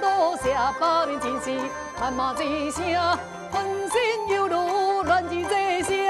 多谢，百年前世，万马之声，浑身犹如，乱子在下。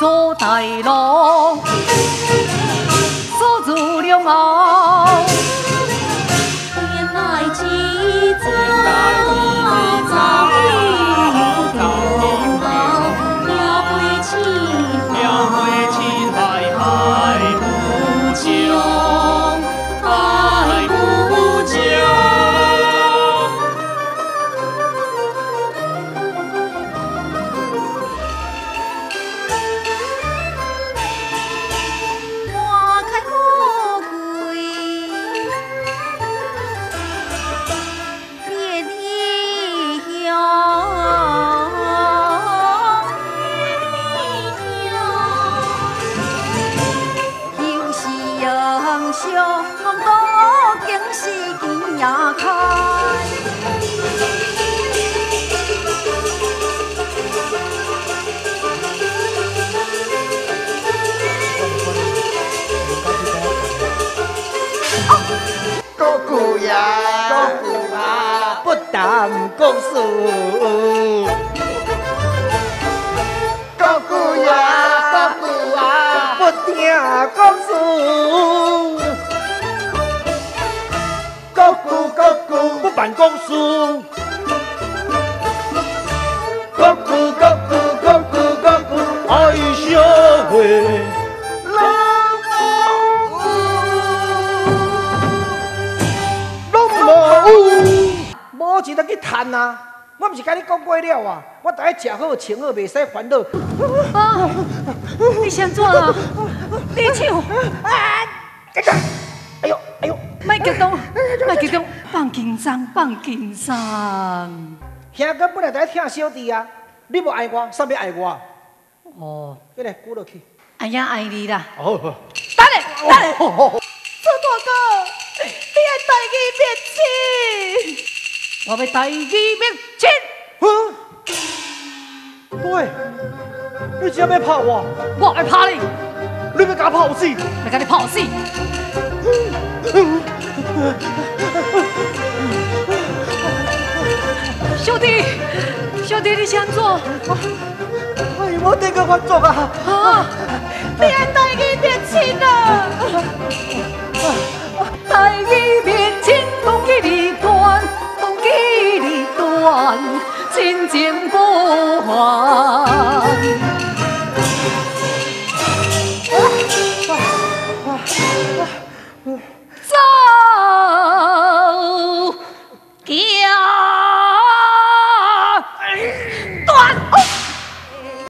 做大郎，做做了梦。告诉姑姑呀告诉姑不听告诉姑。姑告诉不办无钱就去趁啊！我毋是甲你讲过了啊！我大家食好穿好，袂使烦恼。啊！你先做啊！你唱，这个，哎呦哎呦，麦激动，麦激动，放轻松，放轻松。兄哥本来在听小弟啊，你无爱我，啥物爱我？哦，这个鼓落去。哎呀，爱你啦！哦，等下，等下，做大哥，你爱带伊灭亲，我要带伊灭亲。对，你只要要拍我，我要拍你，你要甲我拍死。要甲你拍死。小弟，小弟，你先做哎，我得个发作啊！啊！你爱带伊灭亲啊！带伊灭亲，同伊离